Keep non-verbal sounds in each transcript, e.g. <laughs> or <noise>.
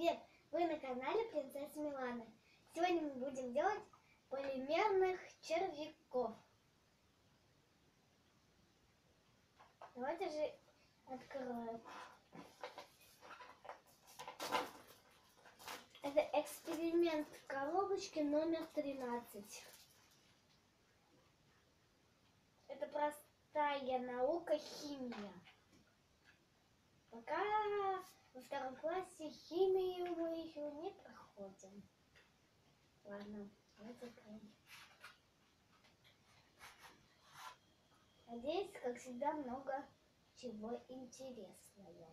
Привет! Вы на канале Принцесса Милана. Сегодня мы будем делать полимерных червяков. Давайте же откроем. Это эксперимент коробочки номер 13. Это простая наука химия. Пока во втором классе химию мы еще не проходим. Ладно, давайте откроем. Надеюсь, как всегда, много чего интересного.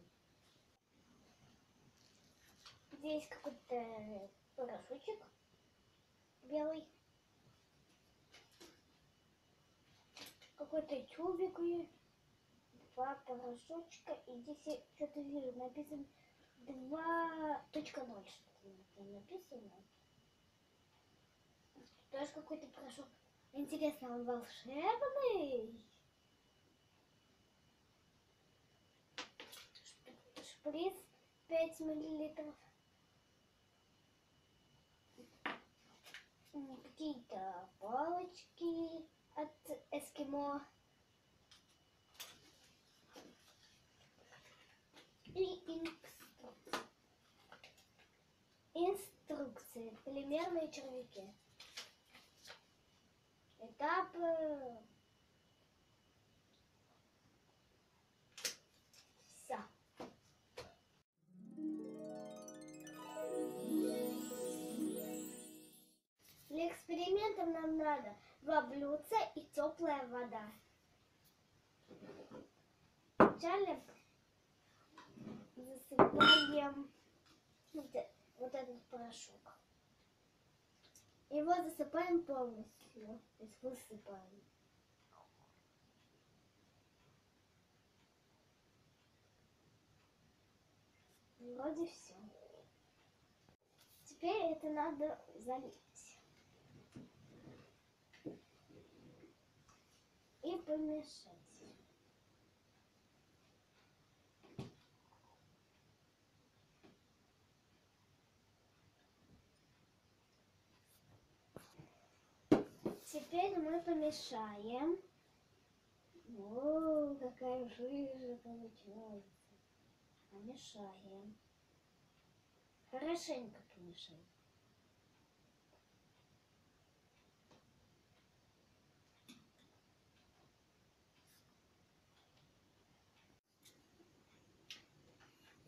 Здесь какой-то порошочек белый. Какой-то тюбик и два порошочка. И здесь я что-то вижу, написано 2.0 что-то написано. Тоже какой-то порошок. Интересно, он волшебный? Шприц 5 миллилитров. Какие-то палочки от эскимо. И инструкции. Полимерные червяки. Этапы. Все. Для экспериментов нам надо два блюдца и теплая вода. Вначале засыпаем э- вот этот порошок. Его засыпаем полностью, то есть высыпаем. Вроде все. Теперь это надо залить. И помешать. Теперь мы помешаем. О, какая жижа получается. Помешаем. Хорошенько помешаем.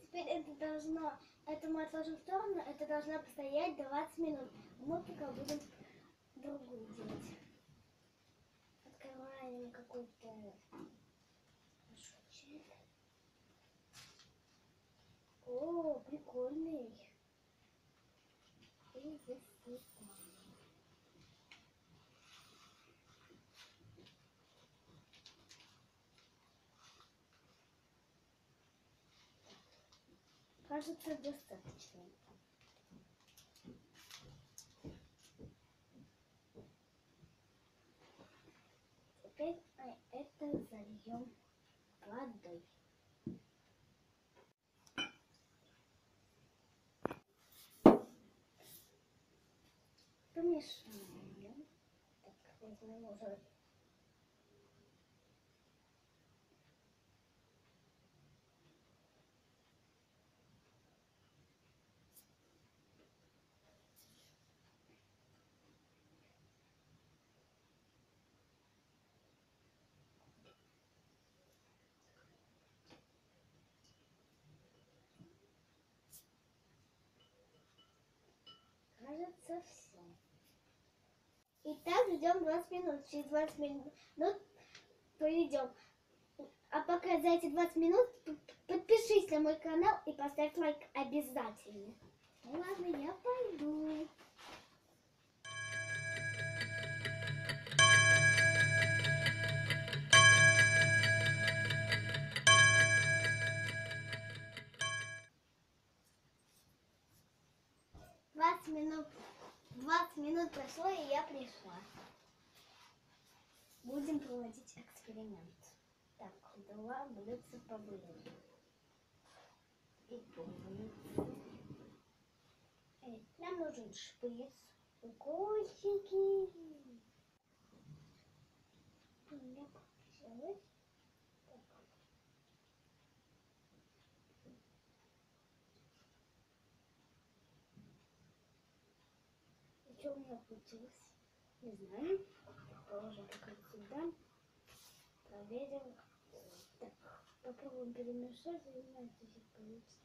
Теперь это должно, это мы отложим в сторону, это должно постоять 20 минут. Мы пока будем другую делать. Открываем какой-то мешочек. О, прикольный. И засыпаем. Кажется, достаточно. Теперь это зальем водой. Помешаем. Так, возьмем уже Кажется, все. Итак, ждем 20 минут. Через 20 минут поведем. А пока за эти 20 минут подпишись на мой канал и поставь лайк обязательно. Ну ладно, я пойду. Двадцать минут, 20 минут прошло, и я пришла. Будем проводить эксперимент. Так, два блюдца по. И пол блюдца. шприц, укольчики. У меня получилось. Так. И у меня получилось? Не знаю. Положим, как всегда. Проверим. Так, попробуем перемешать, и знаете, что получится.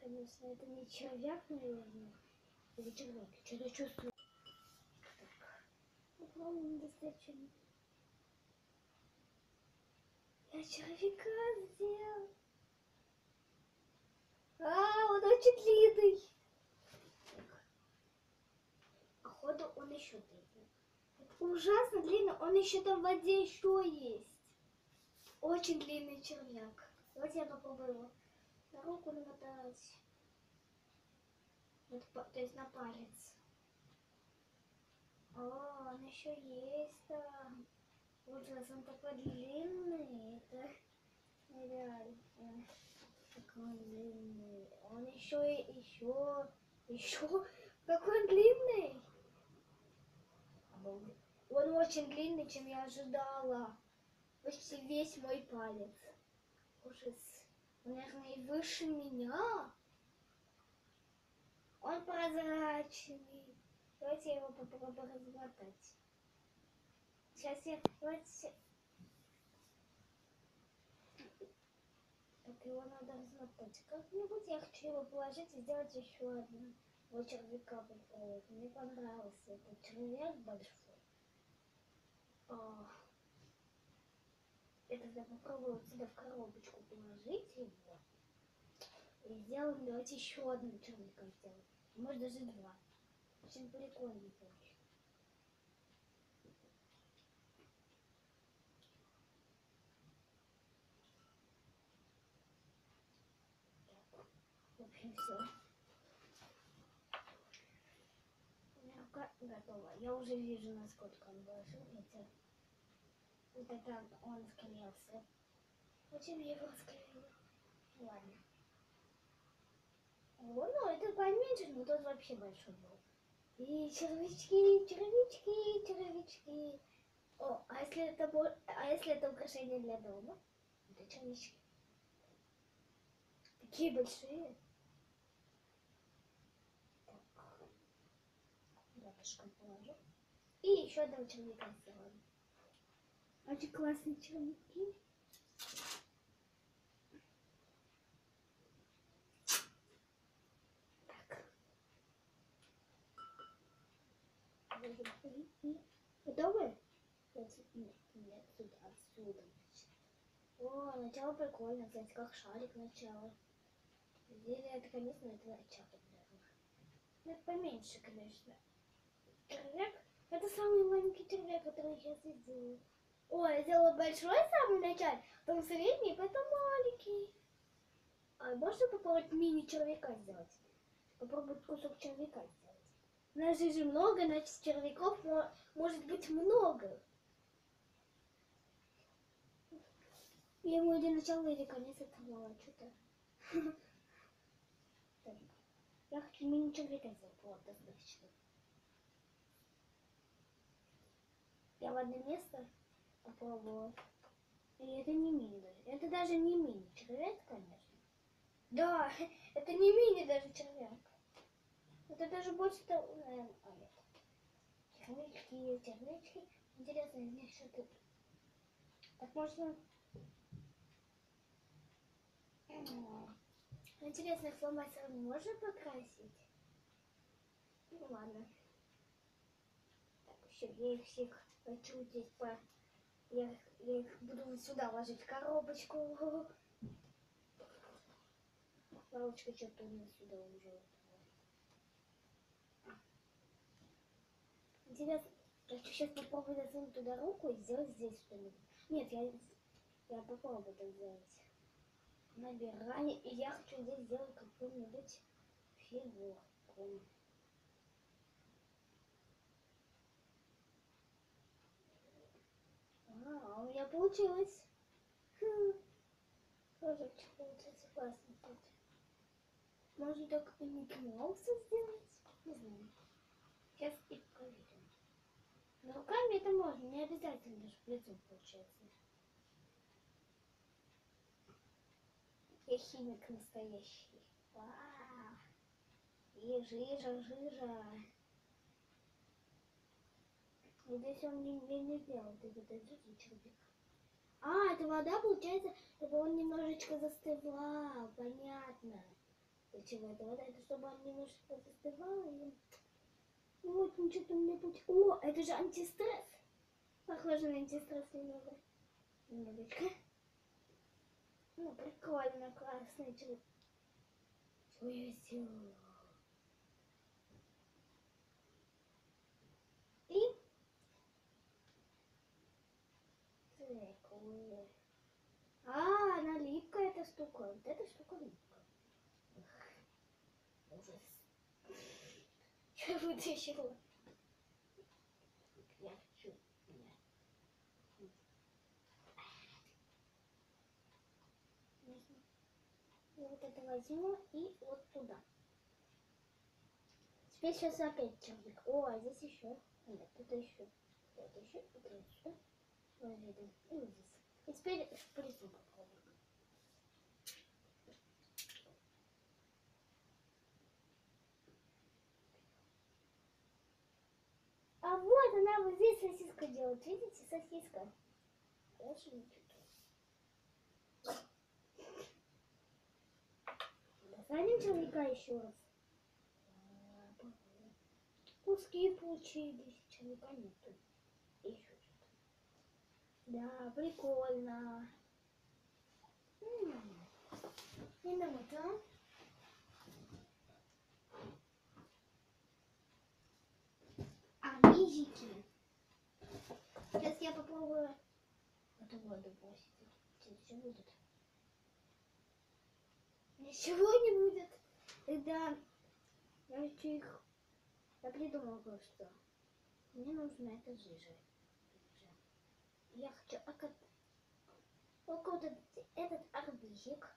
Конечно, это не червяк, наверное. Или червяк, что-то чувствую. Так, попробуем достаточно. Я червяка сделал. А, он очень длинный. Так. Походу, он еще длинный. Ужасно длинный, он еще там в воде еще есть. Очень длинный червяк. Давайте я попробую его на руку намотать. Вот, то есть на палец. О, он еще есть там. Ужас, он такой длинный. Это нереально. Какой он длинный. Он еще, еще, еще. Какой он длинный. Обалдеть. Он очень длинный, чем я ожидала. Почти весь мой палец. Ужас. Он, наверное, и выше меня. Он прозрачный. Давайте я его попробую размотать. Сейчас я... Давайте... Так, его надо размотать. Как-нибудь я хочу его положить и сделать еще одну. Вот червяка попробовать. Мне понравился этот червяк большой. А, Я тогда попробую вот сюда в коробочку положить его. И сделаем, давайте еще одну червяка сделаем. Может даже два. Очень прикольно получится. В общем, все. У меня рука готова. Я уже вижу, насколько он большой. Хотя вот это он склеился. Зачем я его склеила? Ладно. О, ну это поменьше, но тот вообще большой был. И червячки, червячки, червячки. О, а если это, а если это украшение для дома? Это червячки. Такие большие. Так. Рядышком положу. И еще одного червяка сделаем. Очень классные червяки. Так. Готовы? Нет, нет, сюда, отсюда. О, начало прикольно, кстати, как шарик начало. Или это, конечно, это начало, наверное. Ну, поменьше, конечно. Червяк? Это самый маленький червяк, который я сейчас сделала. О, я сделала большой в самом начале, потом средний, потом маленький. А можно попробовать мини-червяка сделать? Попробовать кусок червяка сделать. У нас же много, значит, червяков мо- может быть много. Я ему или начало, или конец этого что-то. <laughs> Так. Я хочу мини-червяка сделать. Вот, достаточно. Я в одно место попробовала. И это не мини. Это даже не мини. Червяк, конечно. Да, <laughs> это не мини даже червяк. Это даже больше того, наверное, а нет. Червячки, червячки. Интересно, них что тут? Так можно... Интересно, фломастер можно покрасить? Ну ладно. Так, все, я их всех хочу здесь по... Я, я их буду сюда ложить коробочку. Коробочка что-то у меня сюда уже. Интересно, я хочу сейчас попробовать засунуть туда руку и сделать здесь что-нибудь. Нет, я, я попробую это сделать. Набирай, и я хочу здесь сделать какую-нибудь фигурку. А, у меня получилось. Хм. Тоже получается классно. кстати. Можно так и Микки сделать. Не знаю. Сейчас и проверим. Но руками это можно, не обязательно, лицом получается. Я химик настоящий. Вау. И жижа, жижа. Здесь он не, не, не сделал, ты вот этот червяк. А, это вода, получается, чтобы он немножечко застывал, понятно. Для чего это вода? Это чтобы он немножечко застывал и... Ну вот, ничего там не будет. О, это же антистресс. Похоже на антистресс немного. Немножечко. Ну, прикольно, классно. Чего я сделала? И... Прикольно. А, она липкая, эта штука. Вот эта штука липкая. Ужас. Я вытащила. Я вот это возьму и вот туда. Теперь сейчас опять червяк. О, а здесь еще. Нет, тут еще. Это еще, вот здесь. И теперь шприцом попробуем. А вот она вот здесь сосиска делает. Видите, сосиска. Не чуть. Достанем червяка еще раз. Куски получились. Червяка нету. Еще. Да, прикольно. М. Минута. Амизики. Сейчас я попробую эту воду бросить. Что будет? Ничего не будет. Тогда я хочу их... Я придумала кое-что. Мне нужна эта жижа. Жижа. Я хочу вот этот, арбузик.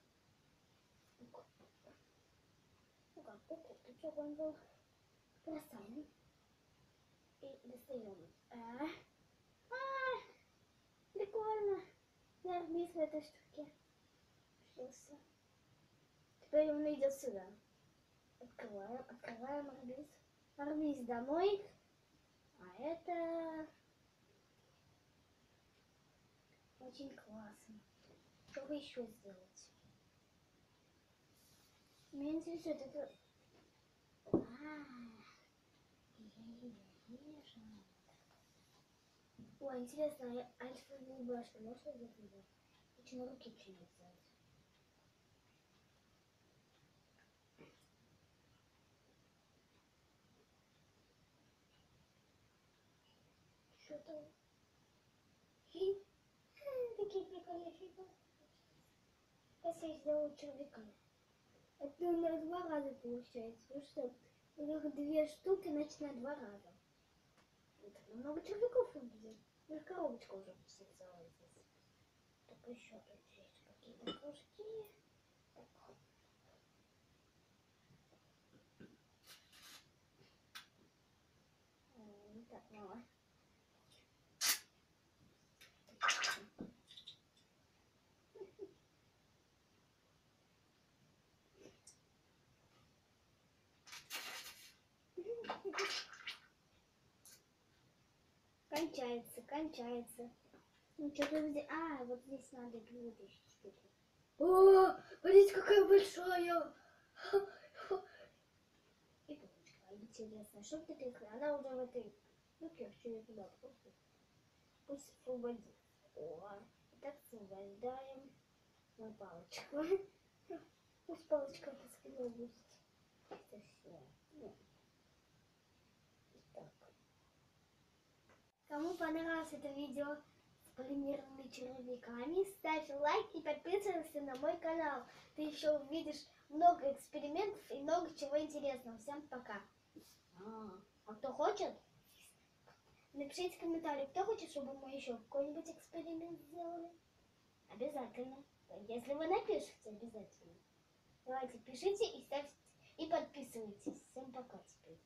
Ну-ка. Ну-ка, укропчик он был. Бросаем. И достаем. А, а, прикольно. Я арбуз в этой штуке. Пришелся. Теперь он идет сюда. Открываем, открываем арбуз. Арбуз домой. А это очень классно. Что бы еще сделать? Меня интересует это... А, ежа. Ой, интересно, а альфа башня можно? Хочу на руки сделать. Сейчас я сделаю червяка. Это на два раза получается. Ну что, у них две штуки, значит на два раза. Вот много червяков будет. Ну, коробочка уже почти целая здесь. Только еще тут есть какие-то кружки. Так. М, Так, мало. Кончается, кончается. Ну что-то здесь... А, вот здесь надо вытащить что-то. О, смотрите, какая большая! И палочка. Интересно, что ты такая? Она уже в этой... Ну, я хочу ее туда просто. Пусть освободит. О, так освобождаем на палочку. <laughs> Пусть палочка освободит. Это все. Кому понравилось это видео с полимерными червяками, ставь лайк и подписывайся на мой канал. Ты еще увидишь много экспериментов и много чего интересного. Всем пока. А, а кто хочет, напишите комментарий, кто хочет, чтобы мы еще какой-нибудь эксперимент сделали. Обязательно. Если вы напишите, обязательно. Давайте, пишите и ставьте и подписывайтесь. Всем пока теперь.